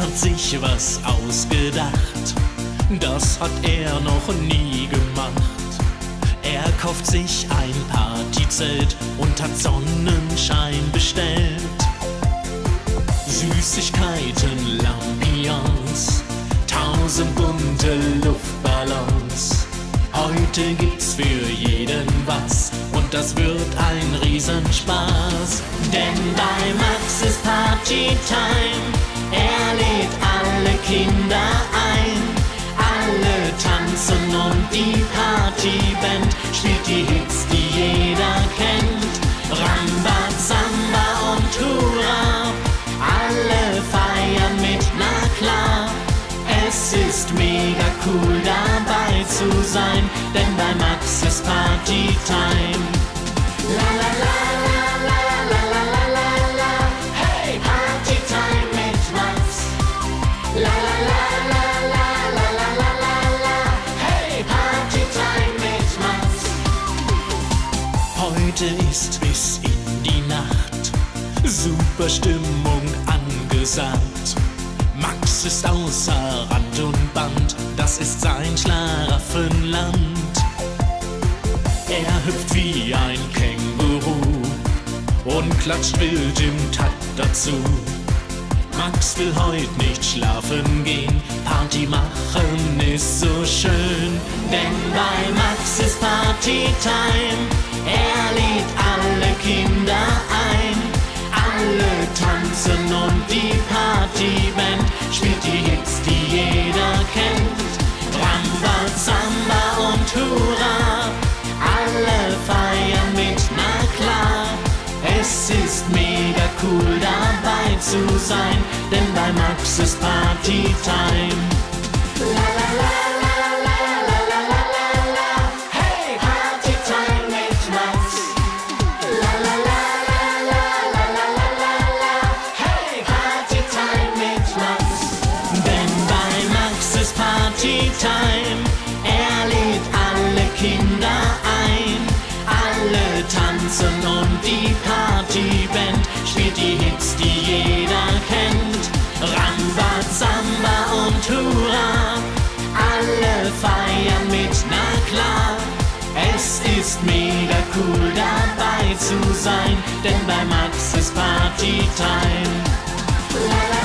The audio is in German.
hat sich was ausgedacht, das hat er noch nie gemacht. Er kauft sich ein Partyzelt und hat Sonnenschein bestellt. Süßigkeiten, Lampions, tausend bunte Luftballons. Heute gibt's für jeden was und das wird ein Riesenspaß. Denn bei Max ist Partytime, er lädt alle Kinder ein. Es ist mega cool dabei zu sein, denn bei Max ist Partytime. La la la la la la la la la la. Hey, Partytime mit Max. La la la la la la la la la la. Hey, Partytime mit Max. Heute ist bis in die Nacht super Stimmung angesagt. Max ist außer Rand und Band, das ist sein Schlaraffenland. Er hüpft wie ein Känguru und klatscht wild im Takt dazu. Max will heut nicht schlafen gehen, Party machen ist so schön. Denn bei Max ist Partytime, er lädt alle Kinder ein. Alle tanzen und die Partyband spielt die Hits, die jeder kennt. Ramba, Samba und Hurra, alle feiern mit, na klar. Es ist mega cool dabei zu sein, denn bei Max ist Partytime. Hey, ist Partytime, er lädt alle Kinder ein. Alle tanzen und die Partyband spielt die Hits, die jeder kennt. Ramba, Samba und Hurra, alle feiern mit, na klar. Es ist mega cool dabei zu sein, denn bei Max ist Partytime. La la la